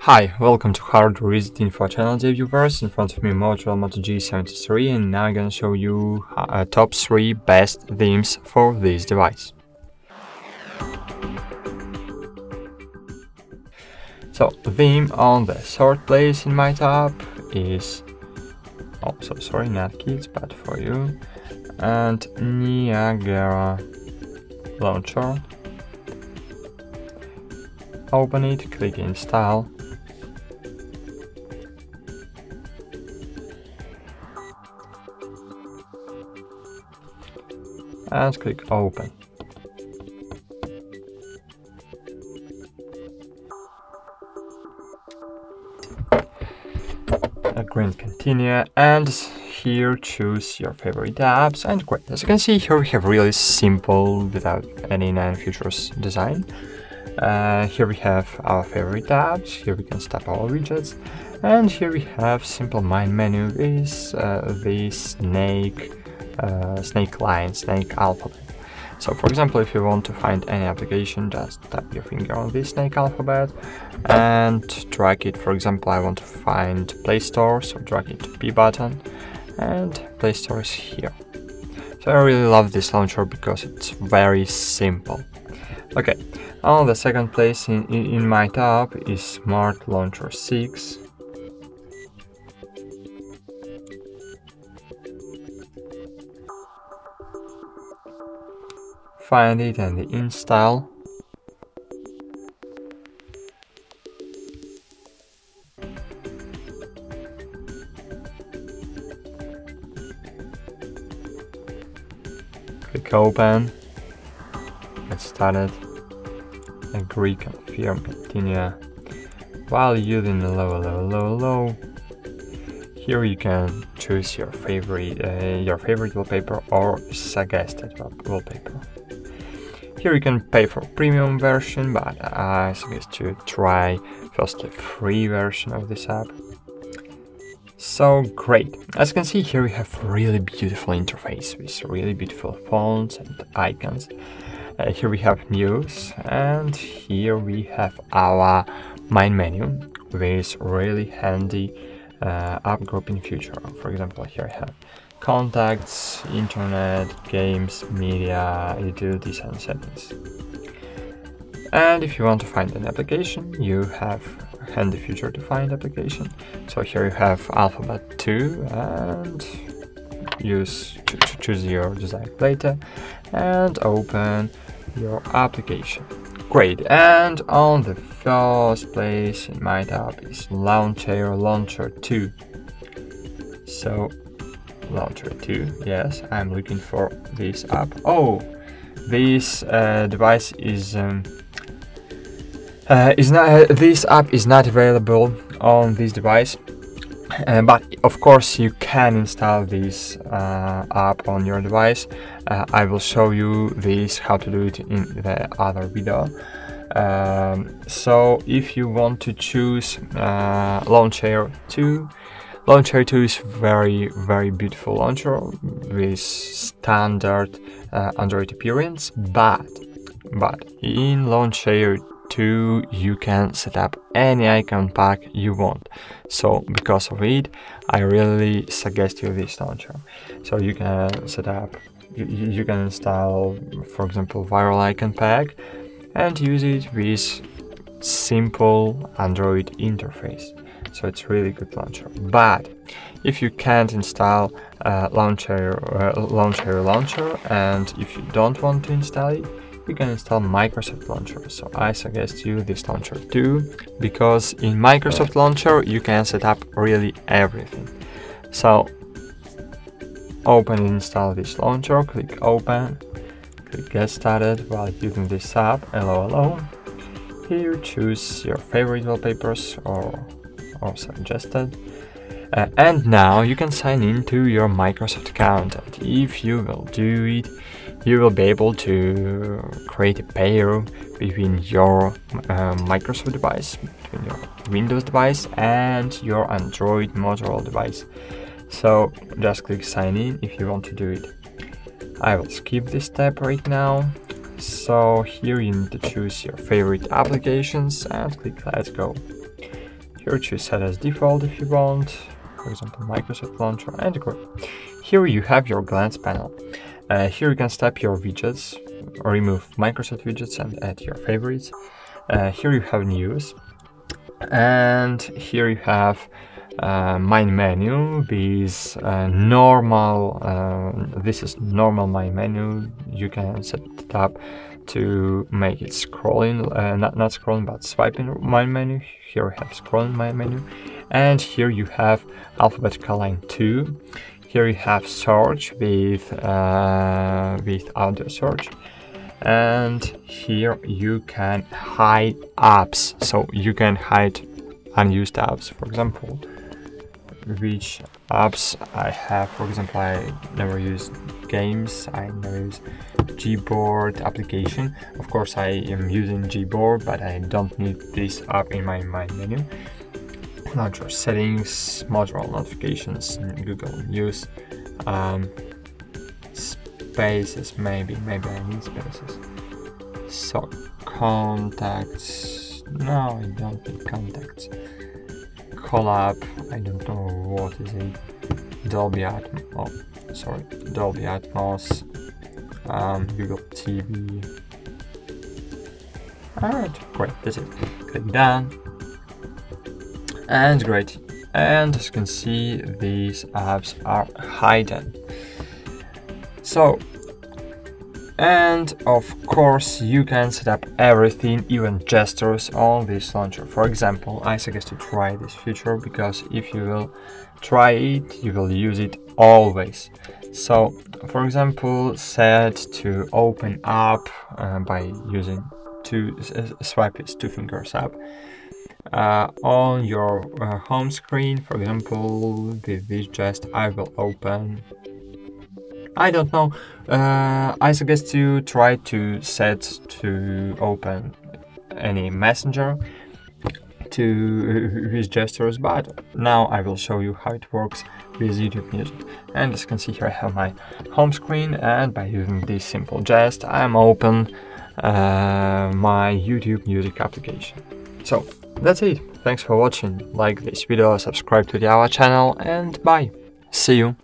Hi, welcome to Hardware Reset Info channel dear viewers. In front of me Motorola Moto G73 and now I'm gonna show you uh, top 3 best themes for this device. So, the theme on the third place in my top is oh so sorry not kids but for you and Niagara launcher open it click install and click open. Agree and continue and here choose your favorite apps and great. As you can see here we have really simple without any non features design. Uh, here we have our favorite apps, here we can stop our widgets and here we have simple main menu is uh, the snake uh, snake line, snake alphabet. So for example, if you want to find any application, just tap your finger on this snake alphabet and drag it. For example, I want to find Play Store, so drag it to P button and Play Store is here. So I really love this launcher because it's very simple. Okay, on the second place in, in, my top is Smart Launcher 6 find it and install. Click open. Get started agree confirm continue while using the low low low low here you can choose your favorite uh, your favorite wallpaper or suggested wallpaper here you can pay for premium version, but I suggest you try first the free version of this app. So great! As you can see here we have really beautiful interface with really beautiful fonts and icons. Uh, here we have news and here we have our main menu with really handy uh, app grouping feature. For example, here I have contacts, internet, games, media, utilities and settings. And if you want to find an application, you have handy feature to find application. So here you have Alphabet 2 and use choose your desired data and open your application. Great, and on the first place in my tab is Lawnchair Launcher 2. So Lawnchair 2 yes i'm looking for this app oh this uh, device is um, uh, is not uh, this app is not available on this device uh, but of course you can install this uh, app on your device. Uh, I will show you this how to do it in the other video. Um, so if you want to choose Lawnchair 2 Lawnchair 2 is very, very beautiful launcher with standard uh, Android appearance, but, but in Lawnchair 2 you can set up any icon pack you want. So because of it, I really suggest you this launcher. So you can set up, you, you can install, for example, viral icon pack and use it with simple Android interface so it's really good launcher. But if you can't install uh, launcher, uh, launcher launcher, and if you don't want to install it, you can install Microsoft Launcher. So I suggest you this launcher too, because in Microsoft Launcher you can set up really everything. So open and install this launcher, click open, click get started while using this app, hello hello. Here choose your favorite wallpapers or or suggested. Uh, and now you can sign into your Microsoft account and if you will do it, you will be able to create a pair between your uh, Microsoft device, between your Windows device and your Android Motorola device. So just click sign in if you want to do it. I will skip this step right now. So here you need to choose your favorite applications and click let's go. Here choose set as default if you want, for example Microsoft Launcher and great. Here you have your glance panel. Uh, here you can step your widgets, remove Microsoft widgets and add your favorites. Uh, here you have news, and here you have uh, main menu. With uh, normal uh, this is normal main menu. You can set it up to make it scrolling uh, not, not scrolling but swiping main menu. Here we have scrolling main menu. And here you have alphabetical line 2 here you have search with uh, with audio search and here you can hide apps so you can hide unused apps for example which apps I have. For example, I never use games, I never use Gboard application. Of course, I am using Gboard, but I don't need this app in my main menu. Launcher settings, module notifications, Google News, um, spaces, maybe, maybe I need spaces. So, contacts, no, I don't need contacts. Collab I don't know what is it Dolby Atmos oh sorry Dolby Atmos um, Google TV alright great that's it. Click done and great. And as you can see these apps are hidden. So and of course you can set up everything even gestures on this launcher. For example i suggest to try this feature because if you will try it you will use it always. So for example set to open up uh, by using two uh, swipe is two fingers up uh, on your uh, home screen for example with this gest i will open I don't know. Uh, I suggest you try to set to open any messenger to his gestures, but now I will show you how it works with YouTube Music. And as you can see here, I have my home screen, and by using this simple gest, I'm open uh, my YouTube Music application. So that's it. Thanks for watching. Like this video, subscribe to the our channel, and bye. See you.